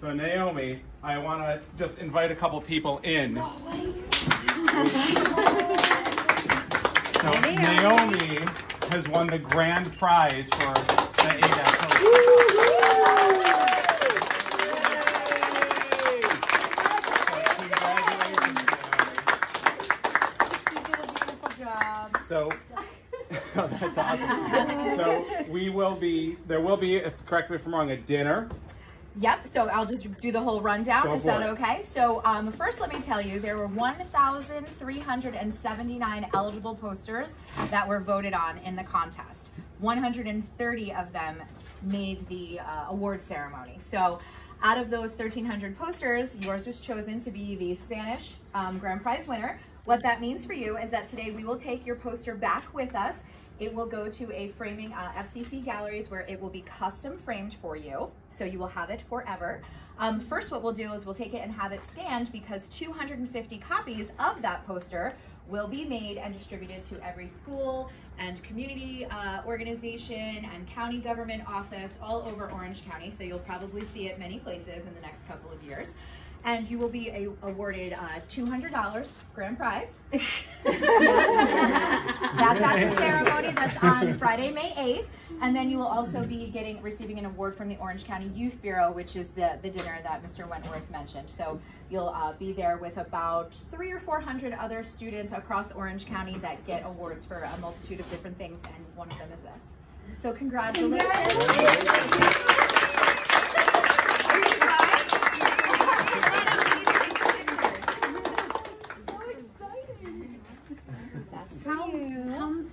So Naomi, I want to just invite a couple people in. Oh, so Naomi has won the grand prize for the ADAC So oh, that's awesome. so we will be, there will be, if, correct me if I'm wrong, a dinner Yep, so I'll just do the whole rundown. Go Is that it. okay? So um, first let me tell you, there were 1,379 eligible posters that were voted on in the contest. 130 of them made the uh, award ceremony. So out of those 1,300 posters, yours was chosen to be the Spanish um, grand prize winner. What that means for you is that today we will take your poster back with us. It will go to a framing uh, FCC galleries where it will be custom framed for you. So you will have it forever. Um, first, what we'll do is we'll take it and have it scanned because 250 copies of that poster will be made and distributed to every school and community uh, organization and county government office all over Orange County. So you'll probably see it many places in the next couple of years and you will be a, awarded uh, $200 grand prize. That's at the ceremony. That's on Friday, May 8th. And then you will also be getting receiving an award from the Orange County Youth Bureau, which is the, the dinner that Mr. Wentworth mentioned. So you'll uh, be there with about three or 400 other students across Orange County that get awards for a multitude of different things, and one of them is this. So congratulations. That's how, you. How,